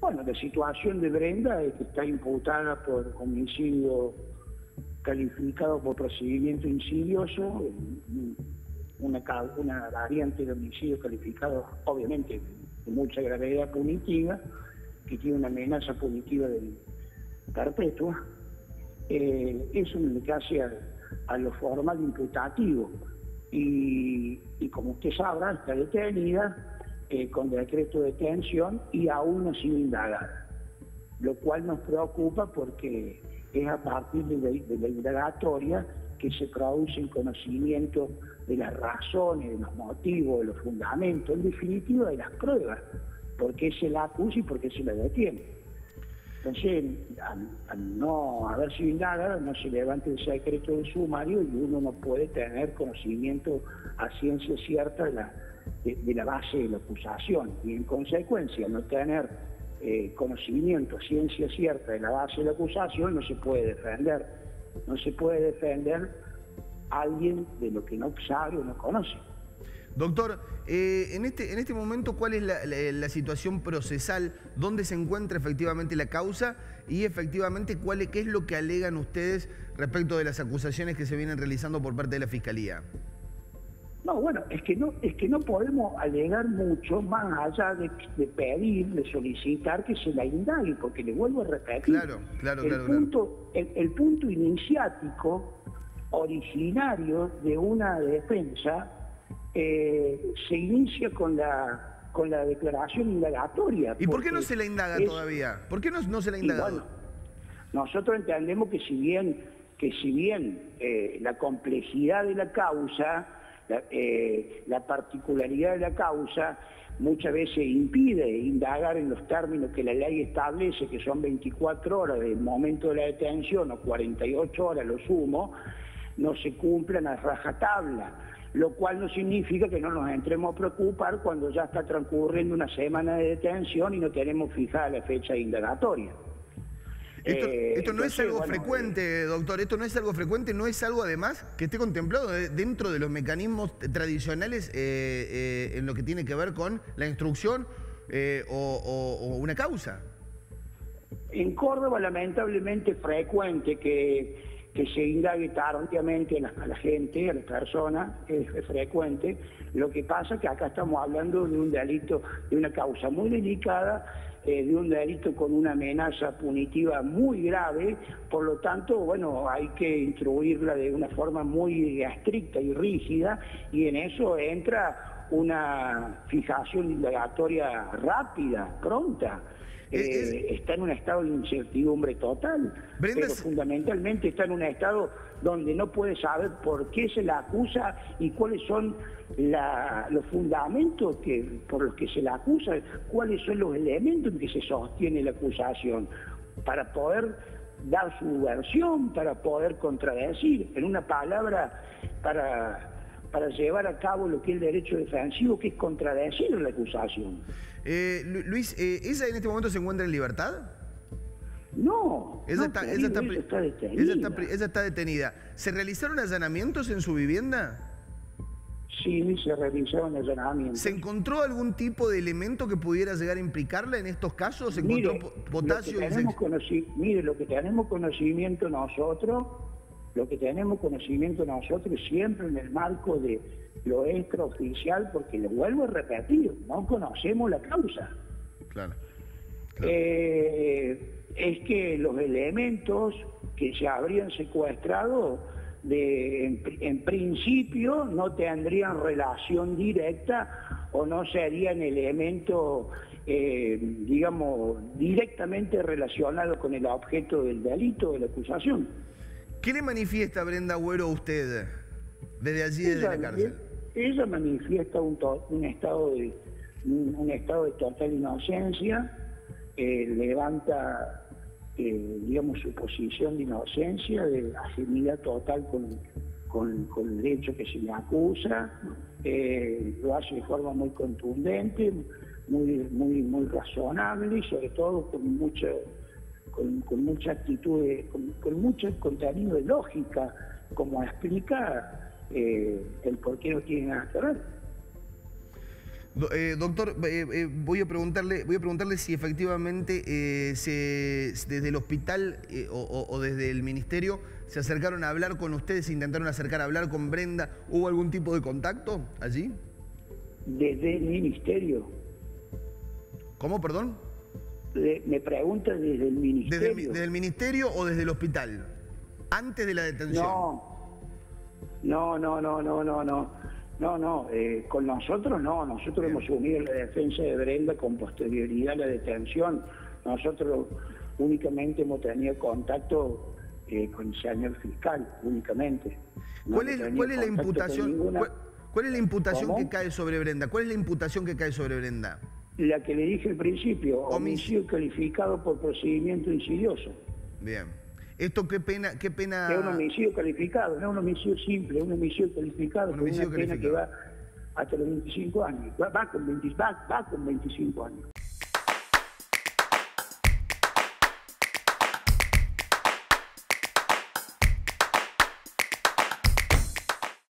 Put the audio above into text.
Bueno, la situación de Brenda es que está imputada por homicidio calificado por procedimiento insidioso, una, variante de homicidio calificado obviamente de mucha gravedad punitiva, que tiene una amenaza punitiva de perpetua, eh, eso en el caso a, lo formal imputativo. Y, como usted sabrá, está detenida eh, con decreto de detención y aún no ha sido indagada, lo cual nos preocupa porque es a partir de la, indagatoria que se produce el conocimiento de las razones, de los motivos, de los fundamentos, en definitiva de las pruebas, por qué se la acusa y por qué se la detiene. Entonces, al, no haber sido indagada, no se levanta el secreto del sumario y uno no puede tener conocimiento a ciencia cierta de la, de la base de la acusación. Y en consecuencia, no tener eh, conocimiento, ciencia cierta de la base de la acusación, no se puede defender. No se puede defender alguien de lo que no sabe o no conoce. Doctor, eh, en, este, en este momento, ¿cuál es la, situación procesal? ¿Dónde se encuentra efectivamente la causa? Y efectivamente, ¿cuál, ¿qué es lo que alegan ustedes respecto de las acusaciones que se vienen realizando por parte de la Fiscalía? No, bueno, es que no, es que no podemos alegar mucho más allá de, pedir, de solicitar que se la indague, porque le vuelvo a repetir. Claro, claro, el claro. Punto, El, punto iniciático, originario de una defensa, eh, se inicia con la con la declaración indagatoria. ¿Y por qué no se la indaga todavía? ¿Por qué no, no se la indaga? Bueno, nosotros entendemos que si bien, que si bien eh, la complejidad de la causa eh, la, particularidad de la causa muchas veces impide indagar en los términos que la ley establece, que son 24 horas del momento de la detención o 48 horas lo sumo, no se cumplan a rajatabla, lo cual no significa que no nos entremos a preocupar cuando ya está transcurriendo una semana de detención y no tenemos fijada la fecha indagatoria. Esto, no es algo frecuente, doctor, esto no es algo frecuente, no es algo además que esté contemplado dentro de los mecanismos tradicionales eh, eh, en lo que tiene que ver con la instrucción eh, o, una causa. En Córdoba lamentablemente frecuente que, se indague tardíamente a la, gente, a las personas, es, es frecuente. Lo que pasa es que acá estamos hablando de un delito, de una causa muy delicada eh, de un delito con una amenaza punitiva muy grave, por lo tanto, bueno, hay que instruirla de una forma muy estricta y rígida y en eso entra una fijación indagatoria rápida, pronta. Eh, está en un estado de incertidumbre total, pero fundamentalmente está en un estado donde no puede saber por qué se la acusa y cuáles son los fundamentos que, por los que se la acusa, cuáles son los elementos en que se sostiene la acusación, para poder dar su versión, para poder contradecir, en una palabra, para para llevar a cabo lo que es el derecho defensivo, que es contradecir la acusación. Eh, Luis, eh, ¿esa en este momento se encuentra en libertad? No, esa, está, detenida. esa está detenida. ¿Se realizaron allanamientos en su vivienda? Sí, se realizaron allanamientos. ¿Se encontró algún tipo de elemento que pudiera llegar a implicarla en estos casos? ¿Se encontró potasio? mire, lo que tenemos conocimiento nosotros lo que tenemos conocimiento nosotros siempre en el marco de lo extraoficial, porque le vuelvo a repetir, no conocemos la causa. Claro. Eh, es que los elementos que se habrían secuestrado de, en, principio no tendrían relación directa o no serían elementos, eh, digamos, directamente relacionados con el objeto del delito, de la acusación. ¿Qué le manifiesta Brenda Agüero a usted desde allí, desde la cárcel? Ella manifiesta un, estado de un, estado de total inocencia, eh, levanta, eh, digamos, su posición de inocencia, de afinidad total con, el hecho que se le acusa, eh, lo hace de forma muy contundente, muy, muy, muy razonable y sobre todo con mucha con, mucha actitud, con, mucho contenido de lógica, como explica eh, el por qué no tiene nada que ver. Eh, doctor, eh, eh, voy, a preguntarle, voy a preguntarle si efectivamente se, desde el hospital o, desde el ministerio se acercaron a hablar con ustedes, se intentaron acercar a hablar con Brenda. ¿Hubo algún tipo de contacto allí? Desde el ministerio. ¿Cómo, perdón? Me pregunta desde el ministerio. Desde, ¿Desde el ministerio o desde el hospital? Antes de la detención. No, no, no, no, no, no. No, no, eh, con nosotros no, nosotros hemos asumido la defensa de Brenda con posterioridad a la detención. Nosotros únicamente hemos tenido contacto eh, con el señor fiscal, únicamente. ¿Cuál, es, la imputación? ¿Cuál, es la imputación que cae sobre Brenda? ¿Cuál es la imputación que cae sobre Brenda? La que le dije al principio, homicidio calificado por procedimiento insidioso. Bien. ¿Esto qué pena, qué pena...? Es un homicidio calificado, no es un homicidio simple, es un homicidio calificado, un homicidio una pena que va hasta los 25 años, va, con, 20, va con 25 años.